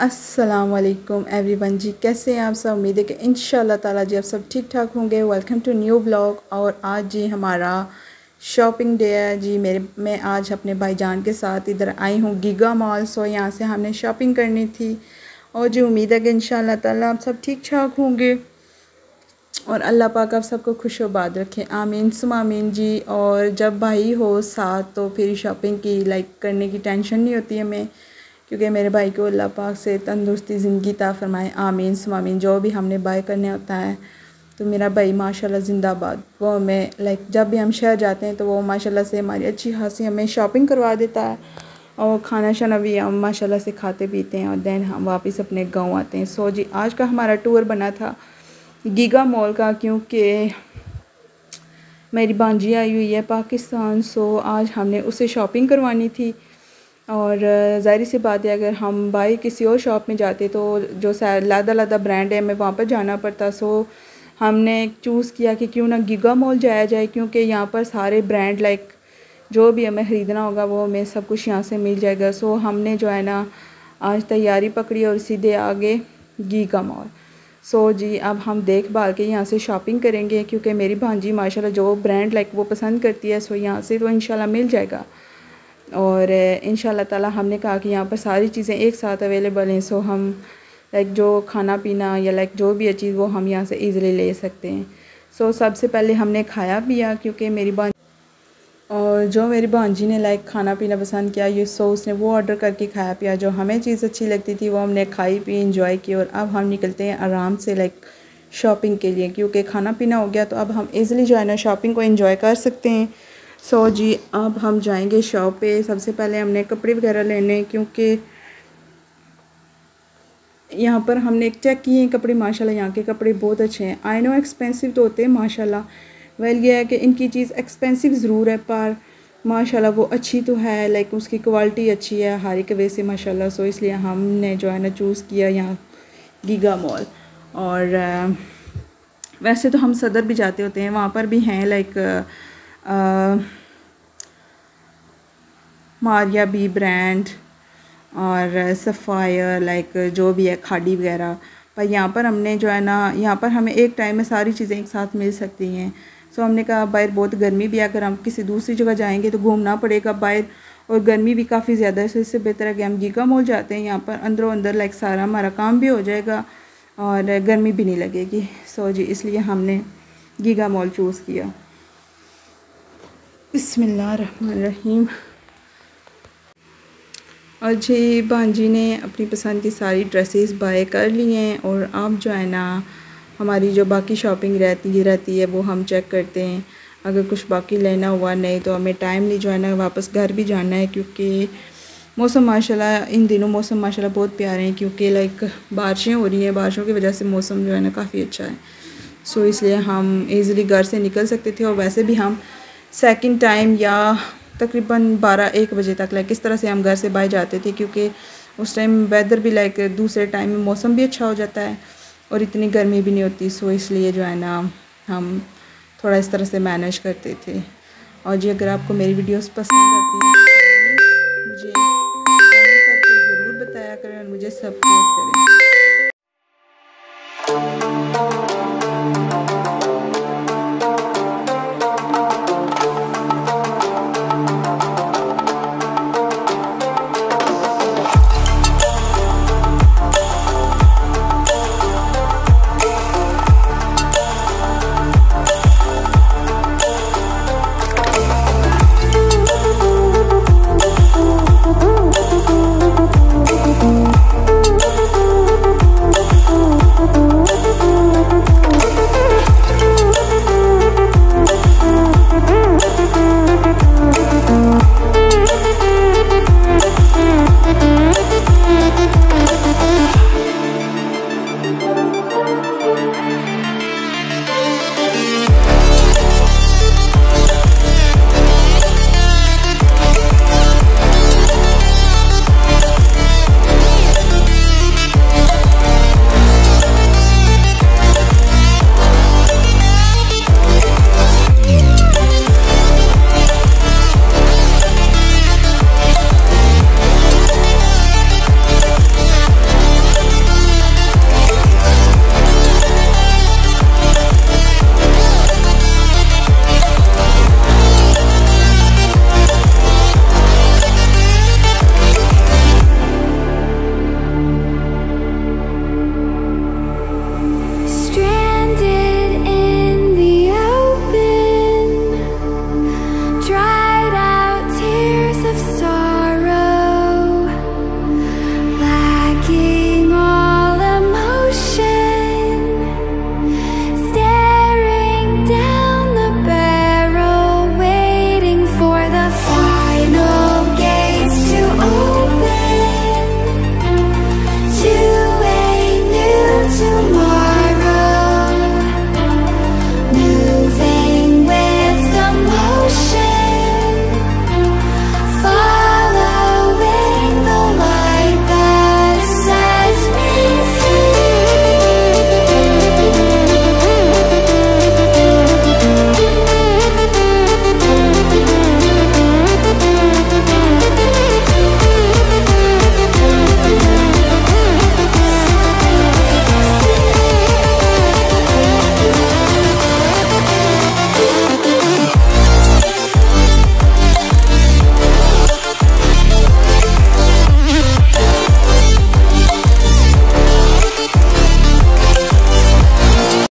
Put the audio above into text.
असलकुम एवरीवन जी, कैसे हैं आप सब? उम्मीद है कि इन ताला जी आप सब ठीक ठाक होंगे। वेलकम टू न्यू ब्लॉग और आज जी हमारा शॉपिंग डे है। जी, मेरे, मैं आज अपने भाईजान के साथ इधर आई हूँ गीगा मॉल सो यहाँ से हमने शॉपिंग करनी थी। और जी, उम्मीद है कि इन ताला आप सब ठीक ठाक होंगे। और अल्लाह पाक आप सबको खुश आबाद रखें। आमीन, सुम आमीन जी। और जब भाई हो साथ तो फिर शॉपिंग की लाइक करने की टेंशन नहीं होती हमें। क्योंकि मेरे भाई को अल्लाह पाक से तंदुरुस्ती, ज़िंदगी ता फरमाए, आमीन सुम जो भी हमने बाय करने होता है तो मेरा भाई माशाल्लाह ज़िंदाबाद। वो हमें लाइक जब भी हम शहर जाते हैं तो वो माशाल्लाह से हमारी अच्छी खासी हमें शॉपिंग करवा देता है और खाना शाना भी हम माशाल्लाह से खाते पीते हैं और दैन हम वापस अपने गाँव आते हैं। सो जी, आज का हमारा टूर बना था गीगा मॉल का, क्योंकि मेरी भांजी आई हुई है पाकिस्तान सो आज हमने उसे शॉपिंग करवानी थी। और ज़ाहिर सी बात है, अगर हम बाई किसी और शॉप में जाते तो जो लादा लादा ब्रांड है, हमें वहाँ पर जाना पड़ता। सो, हमने चूज़ किया कि क्यों ना गीगा मॉल जाया जाए, क्योंकि यहाँ पर सारे ब्रांड, लाइक, जो भी हमें ख़रीदना होगा, वो हमें सब कुछ यहाँ से मिल जाएगा। सो, हमने जो है ना, आज तैयारी पकड़ी और सीधे आगे गीगा मॉल। सो, जी, अब हम देख भाल के यहाँ से शॉपिंग करेंगे, क्योंकि मेरी भांजी, माशाल्लाह, जो ब्रांड, लाइक, वो पसंद करती है, सो, यहाँ से तो इन मिल जाएगा। और इन ताला हमने कहा कि यहाँ पर सारी चीज़ें एक साथ अवेलेबल हैं सो हम लाइक जो खाना पीना या लाइक जो भी चीज़ वो हम यहाँ से ईज़िली ले सकते हैं। सो सबसे पहले हमने खाया पिया क्योंकि मेरी बहन और जो मेरी भांजी ने लाइक खाना पीना पसंद किया, ये सो उसने वो ऑर्डर करके खाया पिया जो हमें चीज़ अच्छी लगती थी, वो हमने खाई पी इंजॉय की और अब हम निकलते हैं आराम से लाइक शॉपिंग के लिए क्योंकि खाना पीना हो गया तो अब हम इजीली जो है ना शॉपिंग को एंजॉय कर सकते हैं। सो so, जी अब हम जाएँगे शॉप पे। सबसे पहले हमने कपड़े वगैरह लेने क्योंकि यहाँ पर हमने एक चेक किए हैं कपड़े माशाल्लाह यहाँ के कपड़े बहुत अच्छे हैं। आई नो एक्सपेंसिव तो होते हैं माशाल्लाह। वेल ये है कि इनकी चीज़ एक्सपेंसिव ज़रूर है पर माशाल्लाह वो अच्छी तो है लाइक उसकी क्वालिटी अच्छी है हर एक वे से माशाल्लाह। सो इसलिए हमने जो है ना चूज़ किया यहाँ गीगा मॉल और वैसे तो हम सदर भी जाते होते हैं वहाँ पर भी हैं लाइक मारिया बी ब्रांड और सफ़ायर लाइक जो भी है, खाड़ी वगैरह। पर यहाँ पर हमने जो है ना, यहाँ पर हमें एक टाइम में सारी चीज़ें एक साथ मिल सकती हैं। सो हमने कहा, बाहर बहुत गर्मी भी अगर हम किसी दूसरी जगह जाएँगे तो घूमना पड़ेगा बाहर। और गर्मी भी काफ़ी ज़्यादा है सो इससे बेहतर है कि हम गीगा मॉल जाते हैं। यहाँ पर अंदरों अंदर लाइक सारा हमारा काम भी हो जाएगा और गर्मी भी नहीं लगेगी। सो जी, इसलिए हमने गीगा मॉल चूज़ किया। बसमीम और जी भांजी ने अपनी पसंद की सारी ड्रेसेस बाय कर ली हैं और अब जो है ना, हमारी जो बाकी शॉपिंग रहती रहती है, वो हम चेक करते हैं। अगर कुछ बाकी लेना हुआ, नहीं तो हमें टाइमली जो है ना, वापस घर भी जाना है, क्योंकि मौसम माशाल्लाह, इन दिनों मौसम माशाल्लाह बहुत प्यारे हैं, क्योंकि लाइक बारिशें हो रही हैं, बारिशों की वजह से मौसम जो है ना काफ़ी अच्छा है। सो इसलिए हम इजीली घर से निकल सकते थे और वैसे भी हम सेकंड टाइम या तकरीबन बारह, एक बजे तक लाइक इस तरह से हम घर से बाहर जाते थे क्योंकि उस टाइम वेदर भी लाइक दूसरे टाइम में मौसम भी अच्छा हो जाता है और इतनी गर्मी भी नहीं होती सो इसलिए जो है ना हम थोड़ा इस तरह से मैनेज करते थे। और जी, अगर आपको मेरी वीडियोस पसंद आती हैं तो मुझे कमेंट करके ज़रूर बताया करें और मुझे सपोर्ट